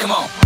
Come on.